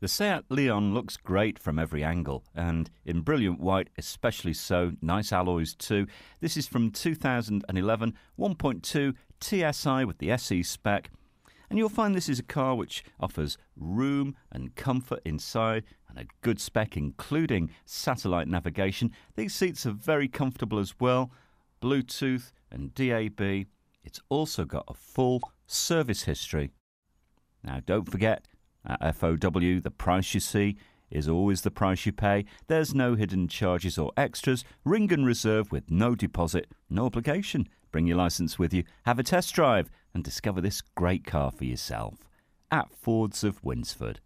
The Seat Leon looks great from every angle, and in brilliant white, especially so. Nice alloys too. This is from 2011, 1.2 TSI with the SE spec. And you'll find this is a car which offers room and comfort inside and a good spec, including satellite navigation. These seats are very comfortable as well, Bluetooth and DAB. It's also got a full service history. Now, don't forget, at FOW, the price you see is always the price you pay. There's no hidden charges or extras. Ring and reserve with no deposit, no obligation. Bring your license with you, have a test drive, and discover this great car for yourself at Fords of Winsford.